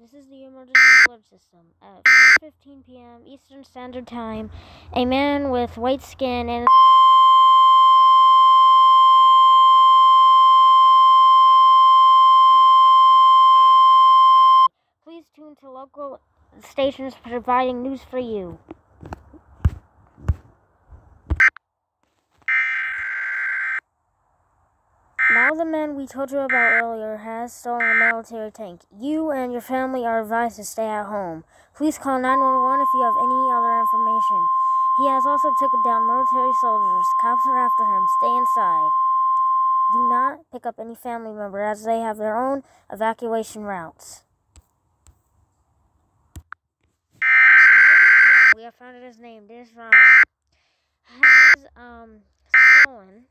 This is the emergency alert system. At 4:15 p.m. Eastern Standard Time, a man with white skin and Please tune to local stations providing news for you. Now the man we told you about earlier has stolen a military tank. You and your family are advised to stay at home. Please call 911 if you have any other information. He has also taken down military soldiers. Cops are after him. Stay inside. Do not pick up any family member as they have their own evacuation routes. We have found his name. This Robin has um stolen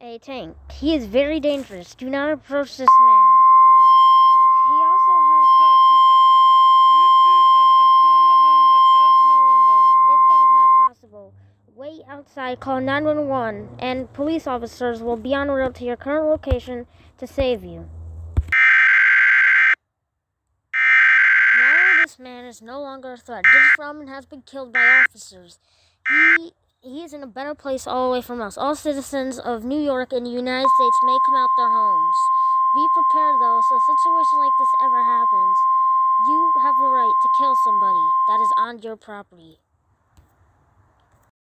a tank. He is very dangerous. Do not approach this man. He also had no windows. If that is not possible, wait outside, call 911, and police officers will be en route to your current location to save you. Now this man is no longer a threat. Digis Ramen has been killed by officers. He he is in a better place all away from us. All citizens of New York and the United States may come out their homes. Be prepared, though, so a situation like this ever happens. You have the right to kill somebody that is on your property.